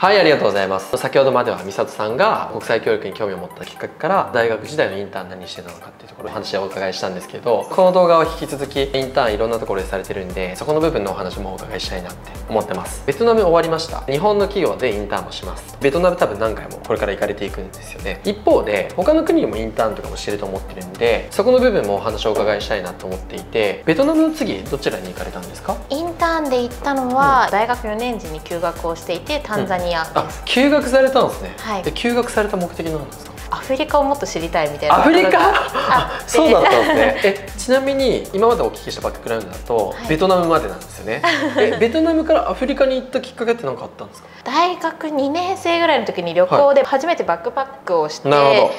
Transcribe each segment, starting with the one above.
はいありがとうございます。先ほどまでは美里さんが国際教育に興味を持ったきっかけから大学時代のインターン何してたのかっていうところお話をお伺いしたんですけどこの動画は引き続きインターンいろんなところでされてるんでそこの部分のお話もお伺いしたいなって思ってます。ベトナム終わりました。日本の企業でインターンもします。ベトナム多分何回もこれから行かれていくんですよね。一方で他の国にもインターンとかもしてると思ってるんでそこの部分もお話をお伺いしたいなと思っていてベトナムの次どちらに行かれたんですか？インターンで行ったのは、大学4年時に休学をしていてタンザニアです、あ休学されたんですね、はい。で休学された目的なんですか？アフリカをもっと知りたいみたいな。アフリカ？そうだったんですね。えちなみに今までお聞きしたバックグラウンドだと、はい。ベトナムまでなんですよね。えベトナムからアフリカに行ったきっかけって何かあったんですか？大学2年生ぐらいの時に旅行で初めてバックパックをして、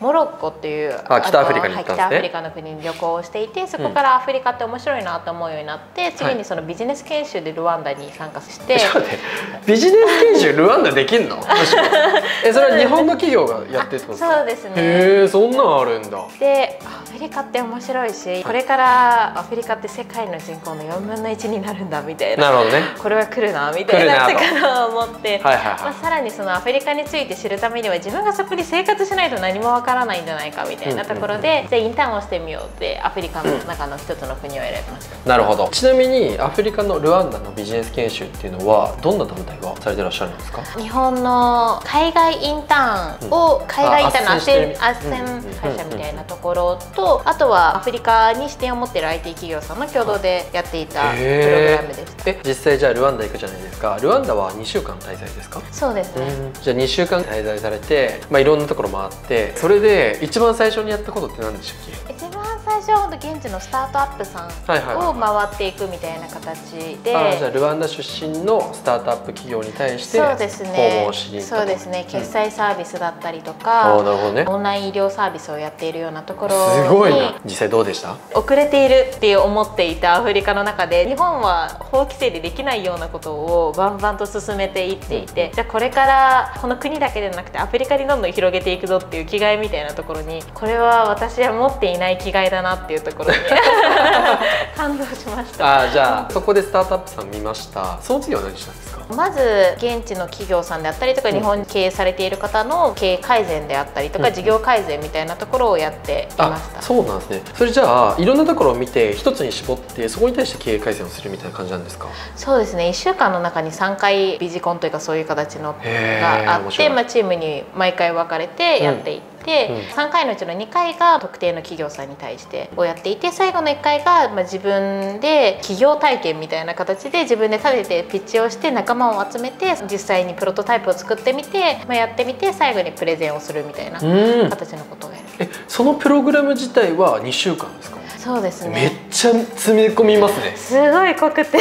モロッコっていうあ北アフリカにね。はい北アフリカの国に旅行をしていてそこからアフリカって面白いなと思うようになって、次にそのビジネス研修でルワンダに参加して、ちょっと待って。ビジネス研修ルワンダできんの？えそれは日本の企業がやってるってことですか？そうですね。へえそんなんあるんだ。でアフリカって面白いしこれからアフリカって世界の人口の4分の1になるんだみたいな。なるほどね。これは来るなみたいな来るなと。力を持って、はいはいはいまあ、さらにそのアフリカについて知るためには自分がそこに生活しないと何もわからないんじゃないかみたいなところで、じゃあインターンをしてみようってアフリカの中の一つの国を選びました。なるほど。ちなみにアフリカのルワンダのビジネス研修っていうのはどんな団体がされてらっしゃるんですか？日本の海外インターンを海外インターンのあ斡旋斡斡旋旋してるうん会社みたいなところとあとはアフリカに視点を持ってる IT 企業さんの共同でやっていたプログへラムです。え実際じゃあルワンダ行くじゃないですか。ルワンダは2週間滞在ですか？そうです。ね。じゃあ2週間滞在されて、まあ、いろんなところ回ってそれで一番最初にやったことって何でしたっ一番最初は本当現地のスタートアップさんはいはい。はいを回っていくみたいな形で、けあじゃあルワンダ出身のスタートアップ企業に対してそうです訪ね問しにそうですね。決済サービスだったりとあか、あなるほどね。オンライン医療サービスをやっているようなところにすごいな。実際どうでした？遅れているって思っていたアフリカの中で日本は法規制でできないようなことをバンバンと進めていっていて、じゃあこれからこの国だけでなくてアフリカにどんどん広げていくぞっていう気概みたいなところにこれは私は持っていない気概だなっていうところに 感動しました。あじゃあそこでスタートアップさん見ました。その次は何したんですか？まず現地の企業さんであったりとか、日本に経営されている方の経営改善であったりとか、うん事業改善みたいなところをやっていまあした。そうなんですね。それじゃあいろんなところを見て一つに絞ってそこに対して経営改善をするみたいな感じなんですか？そうですね。1週間の中に3回ビジコンというかそういう形のがあって、まあ、チームに毎回分かれてやっていって、うんうん。3回のうちの2回が特定の企業さんに対してをやっていて最後の1回が、まあ、自分で企業体験みたいな形で自分で立ててピッチをして仲間を集めて実際にプロトタイプを作ってみて、まあ、やってみて最後にプレゼンをするみたいなうん。形のことをやる。えそのプログラム自体は2週間ですか？そうですねちゃ詰め込みますね。すごい濃くて。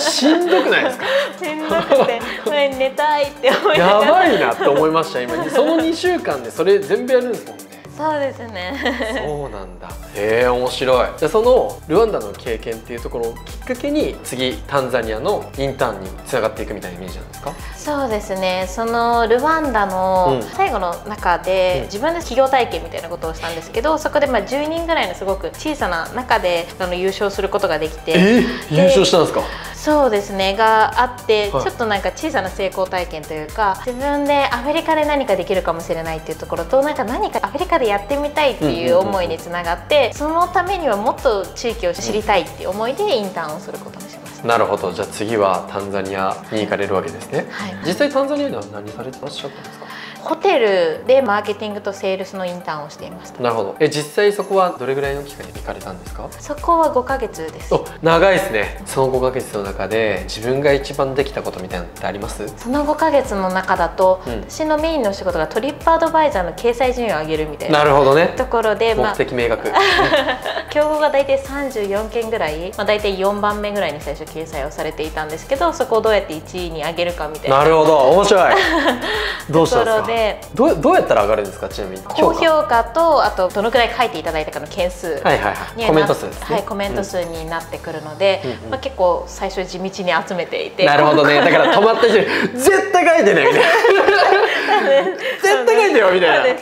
しんどくないですか？しんどくて。もう寝たいって思いながら。やばいなって思いました今。その2週間でそれ全部やるんですもんねそうですね。そうなんだ。へえ面白い。じゃあそのルワンダの経験っていうところをきっかけに次タンザニアのインターンにつながっていくみたいなイメージなんですか？そうですね。そのルワンダのうん。最後の中で、うん。自分で企業体験みたいなことをしたんですけどそこでまあ10人ぐらいのすごく小さな中であの優勝することができて。え？優勝したんですか？そうですねがあって、はい。ちょっとなんか小さな成功体験というか自分でアフリカで何かできるかもしれないっていうところとなんか何かアフリカでやってみたいっていう思いにつながって、そのためにはもっと地域を知りたいっていう思いでインターンをすることにしました。なるほど。じゃあ次はタンザニアに行かれるわけですね。はい。実際タンザニアでは何されてらっしゃったんですか？ホテルでマーケティングとセールスのインターンをしていました。なるほど。え実際そこはどれぐらいの期間に行かれたんですか？そこは5ヶ月です。お長いですね。その5ヶ月の中で自分が一番できたことみたいなのってあります？その5ヶ月の中だと、うん。私のメインの仕事がトリップアドバイザーの掲載順位を上げるみたいななるほどね。ところで、ま目あ、的明確。競合が大体34件ぐらい、まあ、大体4番目ぐらいに最初掲載をされていたんですけどそこをどうやって1位に上げるかみたいな。なるほど。面白い。どうしたとんですころで。かどうどうやったら上がるんですかちなみに高評価とあとどのくらい書いていただいたかの件数。はいはいはい。にコメント数ですね。はい、コメント数になってくるので、うん。うんまあ、結構最初地道に集めていて。なるほどね。だから止まった人に絶対書いてねみたいな。絶対書いてよみたいな。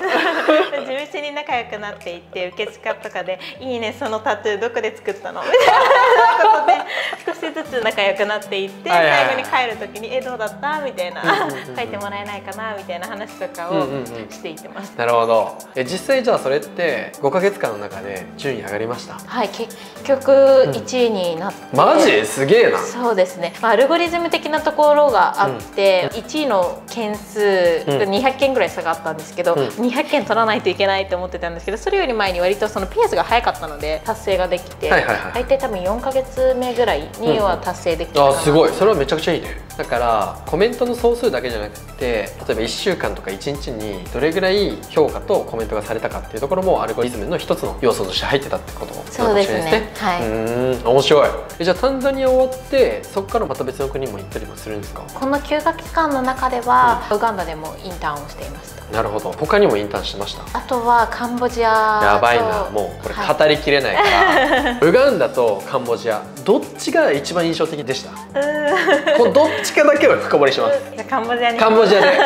地道に仲良くなっていって受付とかで「いいねそのタトゥーどこで作ったの?」みたいな。ことで少しずつず仲良くなっていって、最後に帰る時に「えどうだった?」みたいな。うんうんうんうん「書いてもらえないかな?」みたいな話とかをうんうんうん。していってます。なるほど。え実際じゃあそれって5ヶ月間の中で順位上がりました？はい結局1位になって、マジ？すげえな。そうですね、まあ、アルゴリズム的なところがあって、1位の件数が200件ぐらい差があったんですけど、うん。200件取らないといけないと思ってたんですけどそれより前に割とそのペースが早かったので達成ができて、はいはいはい。大体多分4ヶ月目ぐらいには達成できたかな。あすごい。それはめちゃくちゃいいねだからコメントの総数だけじゃなくて例えば1週間とか1日にどれぐらい評価とコメントがされたかっていうところもアルゴリズムの一つの要素として入ってたってことなのかもしれないですね。そうですね。はい。うーん面白い。えじゃあタンザニア終わってそこからまた別の国も行ったりもするんですか？この休暇期間の中では、ウガンダでもインターンをしていました。なるほど。他にもインターンしてました？あとはカンボジアとやばいな。もうこれはい。語りきれないから、ウガンダとカンボジアどっちが一番印象的でした？このどっちかだけを深掘りします。カンボジアに。カンボジアで。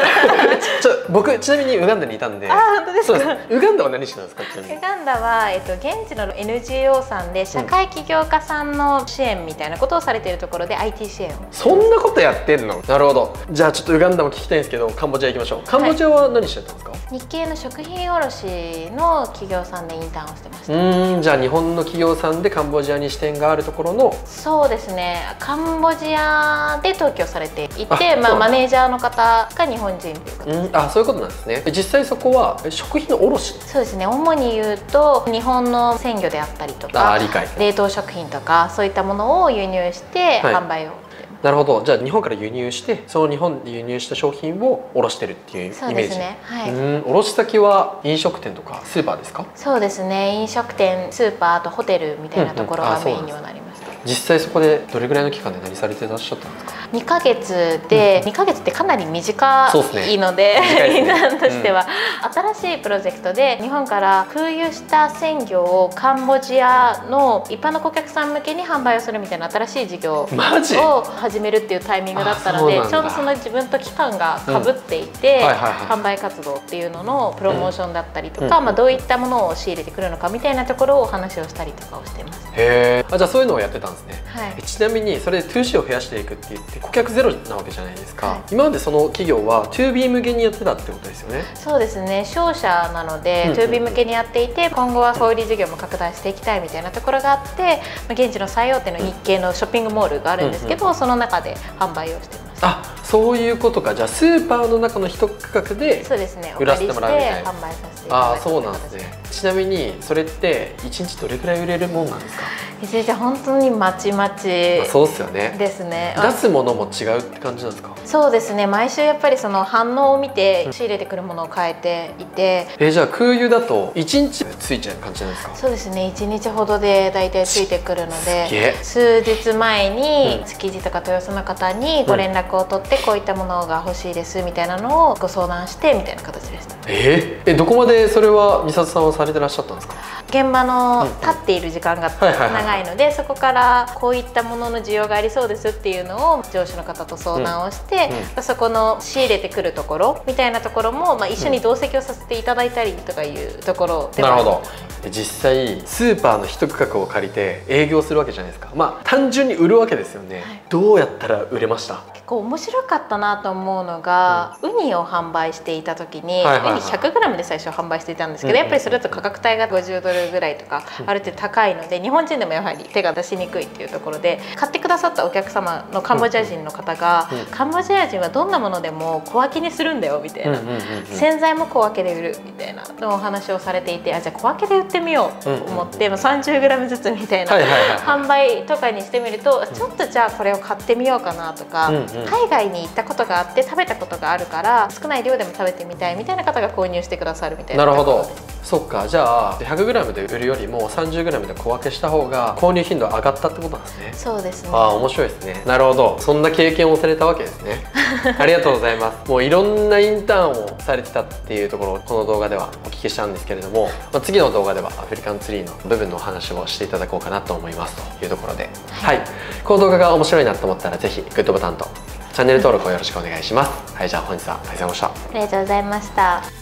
ちょ僕ちなみにウガンダにいたんで。あ本当ですか？ウガンダは何してたんですか？ウガンダは、えっと、現地の NGO さんで社会起業家さんの支援みたいなことをされているところで IT 支援。をそんなことやってんの？なるほど。じゃあちょっとウガンダも聞きたいんですけどカンボジア行きましょう。カンボジアは何してたんですか、日系の食品卸の企業さんでインターンをしてました、うーん。じゃあ日本の企業さんでカンボジアに支店があるところの。そうですね。カンボジアで登記をされていあてまあ、マネージャーの方が日本人ということうんあそういうことなんですね。実際そこはえ食品の卸？そうですね。主に言うと日本の鮮魚であったりとあかー理解。冷凍食品とかそういったものを輸入してはい。販売をしてます、なるほど。じゃあ日本から輸入してその日本で輸入した商品を卸してるっていうイメージ。そうですね。はい、うん。卸先は飲食店とかスーパーですか？そうですね。飲食店スーパーあとホテルみたいなところがメインにはなりました、実際そこでどれぐらいの期間で何されてらっしゃったんですか？2ヶ月で、2ヶ月ってかなり短いので短いですね。としては、新しいプロジェクトで日本から空輸した鮮魚をカンボジアの一般の顧客さん向けに販売をするみたいな新しい事業を始めるっていうタイミングだったのでちょうどその自分と期間がかぶっていて、うん。はいはいはい。販売活動っていうののプロモーションだったりとか、まあ、どういったものを仕入れてくるのかみたいなところをお話をしたりとかをしています。へえじゃあそういうのをやってたんですね。はい。えちなみにそれで 2C を増やしていくって言って顧客ゼロなわけじゃないですか、はい。今までその企業は 2B 向けにやってたってことですよね。そうですね。商社なので、うんうんうん。2B 向けにやっていて今後は小売事業も拡大していきたいみたいなところがあってまあ現地の最大手の日系のショッピングモールがあるんですけど、その中で販売をしています。あそういうことか。じゃあスーパーの中の一区画でそうですね。お売らせてもらうみたいな。販売させていただくああそうなんですね。ちなみにそれって1日どれくらい売れるもんなんですか、一日本当にまちまちまあ、そうっすよね。ですね。出すものも違うって感じなんですか？そうですね。毎週やっぱりその反応を見て仕入れてくるものを変えていて。えじゃあ空輸だと1日でついちゃう感じなんですか？そうですね。1日ほどで大体ついてくるので数日前にうん。築地とか豊洲の方にご連絡を取ってこういったものが欲しいですみたいなのをご相談してみたいな形でした。えー？えどこまでそれは美里さんはされてらっしゃったんですか？現場のうん立っている時間が長いのでそこからこういったものの需要がありそうですっていうのを上司の方と相談をして、そこの仕入れてくるところみたいなところも、まあ、一緒に同席をさせていただいたりとかいうところでは。なるほど。で実際スーパーの一区画を借りて営業するわけじゃないですか。まあ単純に売るわけですよね、はい。どうやったら売れました？結構面白かったなと思うのが、ウニを販売していた時に、はいはいはい。ウニ 100g で最初販売していたんですけど、うんやっぱりそれだと価格帯が50ドルぐらいとか、ある程度高いので日本人でもやはり手が出しにくいっていうところで買ってくださったお客様のカンボジア人の方が、うん。カンボジア人はどんなものでも小分けにするんだよみたいな。うんうんうんうん。洗剤も小分けで売るみたいなのお話をされていてあじゃあ小分けで売ってみようと思って、まあ 30g ずつみたいなはいはいはい販売とかにしてみるとちょっとじゃあこれを買ってみようかなとか、うんうん海外に行ったことがあって食べたことがあるから少ない量でも食べてみたいみたいな方が購入してくださるみたいな。なるほど。そっか。じゃあ 100g で売るよりも 30g で小分けした方が購入頻度上がったってことなんですね。そうですね。ああ面白いですね。なるほど。そんな経験をされたわけですね。ありがとうございます。もういろんなインターンをされてたっていうところをこの動画ではお聞きしたんですけれども、まあ、次の動画ではアフリカンツリーの部分のお話をしていただこうかなと思いますというところで。はい、この動画が面白いなと思ったらぜひグッドボタンとチャンネル登録をよろしくお願いします。はいじゃあ本日はありがとうございました。ありがとうございました。